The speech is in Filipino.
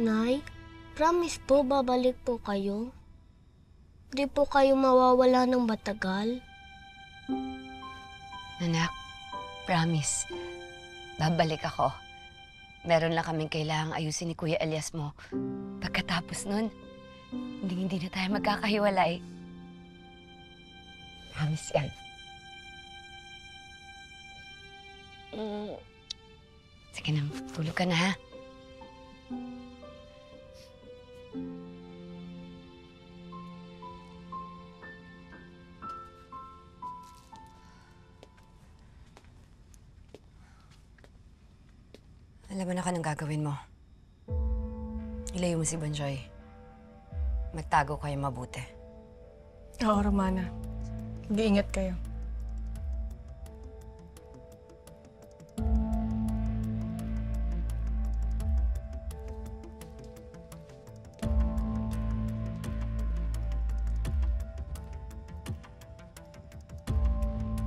Nay, promise po babalik po kayo. Di po kayo mawawala ng matagal. Anak, promise. Babalik ako. Meron lang kaming kailangang ayusin ni Kuya Elias mo. Pagkatapos nun, hindi hindi na tayo magkakahiwalay. Promise yan. Mm. Sige na, tulog ka na ha. Alam mo na ka ng gagawin mo. Ilayo mo si Bonjoy. Magtago kayo mabuti. Oo, Romana. Mag-iingat kayo.